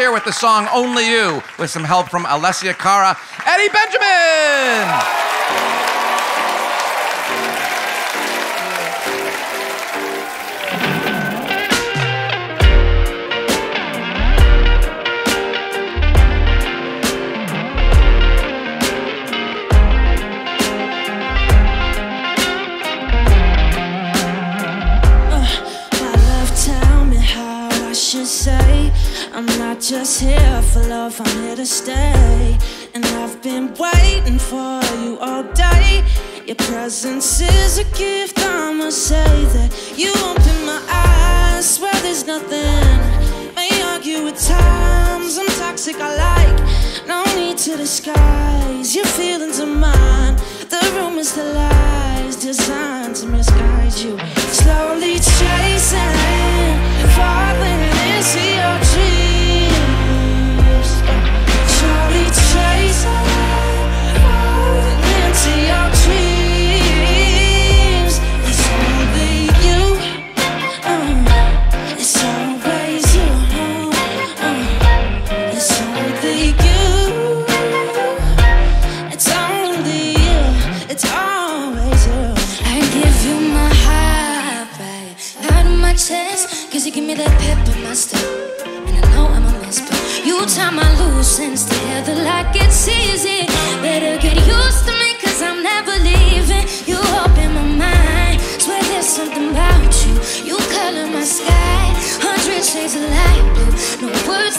Here with the song Only You, with some help from Alessia Cara, Eddie Benjamin! Just here for love, I'm here to stay. And I've been waiting for you all day. Your presence is a gift, I'ma say that. You open my eyes, swear there's nothing. May argue at times, I'm toxic, I like. No need to disguise your feelings are mine. The rumors, the lies designed to misguide you. Chest. Cause you give me that pep in my step. And I know I'm a mess, but you tie my loose ends together like it's easy. Better get used to me, cause I'm never leaving. You open my mind. Swear there's something about you. You color my sky. Hundred shades of light blue. No words